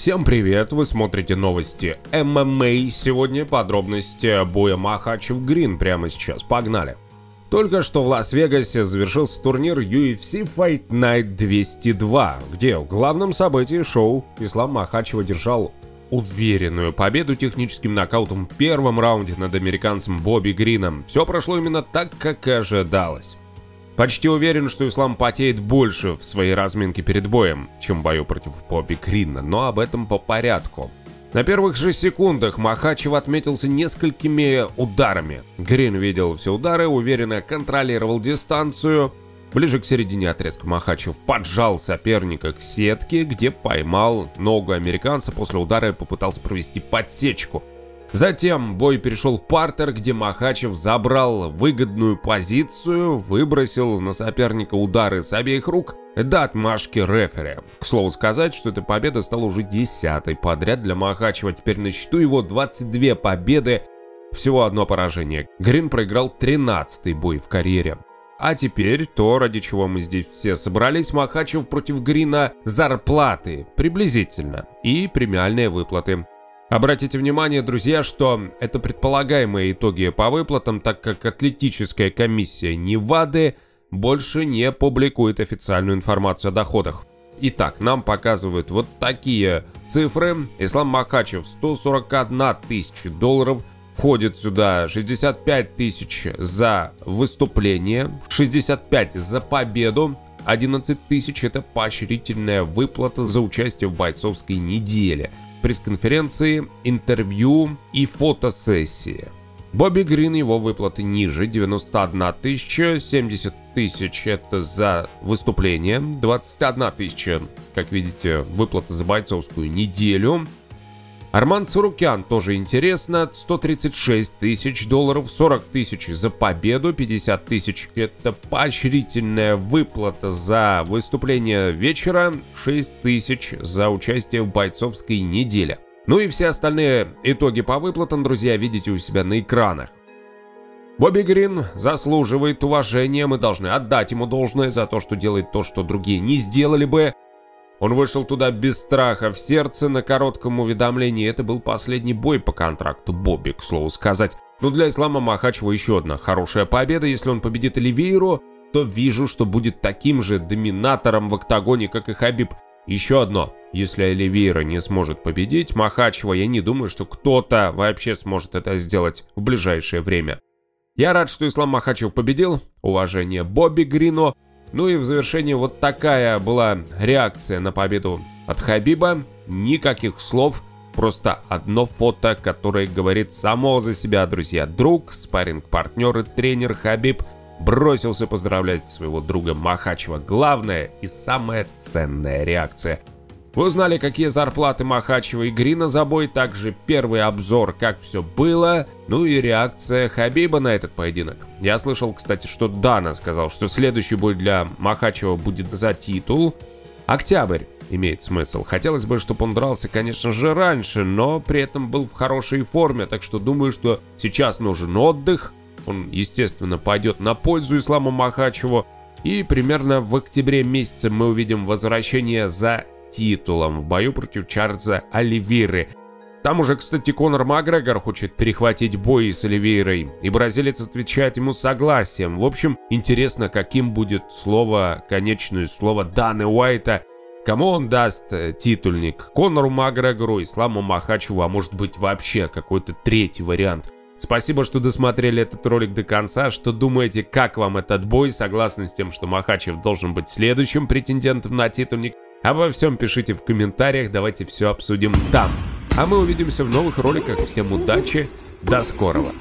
Всем привет, вы смотрите новости ММА. Сегодня подробности боя Махачев Грин прямо сейчас. Погнали. Только что в Лас-Вегасе завершился турнир UFC Fight Night 202, где в главном событии шоу Ислам Махачева держал уверенную победу техническим нокаутом в первом раунде над американцем Бобби Грином. Все прошло именно так, как и ожидалось. Почти уверен, что Ислам потеет больше в своей разминке перед боем, чем в бою против Бобби Грина, но об этом по порядку. На первых же секундах Махачев отметился несколькими ударами. Грин видел все удары, уверенно контролировал дистанцию. Ближе к середине отрезка Махачев поджал соперника к сетке, где поймал ногу американца после удара и попытался провести подсечку. Затем бой перешел в партер, где Махачев забрал выгодную позицию, выбросил на соперника удары с обеих рук, до отмашки рефери. К слову сказать, что эта победа стала уже десятой подряд для Махачева. Теперь на счету его 22 победы, всего одно поражение. Грин проиграл 13-й бой в карьере. А теперь то, ради чего мы здесь все собрались, Махачев против Грина зарплаты, приблизительно, и премиальные выплаты. Обратите внимание, друзья, что это предполагаемые итоги по выплатам, так как атлетическая комиссия Невады больше не публикует официальную информацию о доходах. Итак, нам показывают вот такие цифры. Ислам Махачев 141 тысяча долларов. Входит сюда 65 тысяч за выступление, 65 за победу, 11 тысяч это поощрительная выплата за участие в бойцовской неделе пресс-конференции, интервью и фотосессии. Бобби Грин его выплаты ниже 91 тысяча, 70 тысяч это за выступление, 21 тысяча, как видите, выплата за бойцовскую неделю, Арман Цурукян тоже интересно, 136 тысяч долларов, 40 тысяч за победу, 50 тысяч это поощрительная выплата за выступление вечера, 6 тысяч за участие в бойцовской неделе. Ну и все остальные итоги по выплатам, друзья, видите у себя на экранах. Бобби Грин заслуживает уважения, мы должны отдать ему должное за то, что делает то, что другие не сделали бы. Он вышел туда без страха в сердце на коротком уведомлении. Это был последний бой по контракту Бобби, к слову сказать. Но для Ислама Махачева еще одна хорошая победа. Если он победит Оливейру, то вижу, что будет таким же доминатором в октагоне, как и Хабиб. Еще одно. Если Оливейра не сможет победить Махачева, я не думаю, что кто-то вообще сможет это сделать в ближайшее время. Я рад, что Ислам Махачев победил. Уважение Бобби Грино. Ну и в завершении вот такая была реакция на победу от Хабиба. Никаких слов, просто одно фото, которое говорит само за себя, друзья. Друг, спарринг-партнер и тренер Хабиб бросился поздравлять своего друга Махачева. Главная и самая ценная реакция – вы узнали, какие зарплаты Махачева и Грина за бой, также первый обзор, как все было, ну и реакция Хабиба на этот поединок. Я слышал, кстати, что Дана сказал, что следующий бой для Махачева будет за титул. Октябрь имеет смысл. Хотелось бы, чтобы он дрался, конечно же, раньше, но при этом был в хорошей форме, так что думаю, что сейчас нужен отдых. Он, естественно, пойдет на пользу Исламу Махачеву. И примерно в октябре месяце мы увидим возвращение за титулом в бою против Чарльза Оливейры. Там уже, кстати, Конор Макгрегор хочет перехватить бой с Оливейрой, и бразилец отвечает ему согласием. В общем, интересно, каким будет слово, конечное слово Даны Уайта, Кому он даст э, титульник? Конору Макгрегору, Исламу Махачеву, а может быть вообще какой-то третий вариант. Спасибо, что досмотрели этот ролик до конца. Что думаете, как вам этот бой? Согласны с тем, что Махачев должен быть следующим претендентом на титульник? Обо всем пишите в комментариях, давайте все обсудим там. А мы увидимся в новых роликах. Всем удачи, до скорого!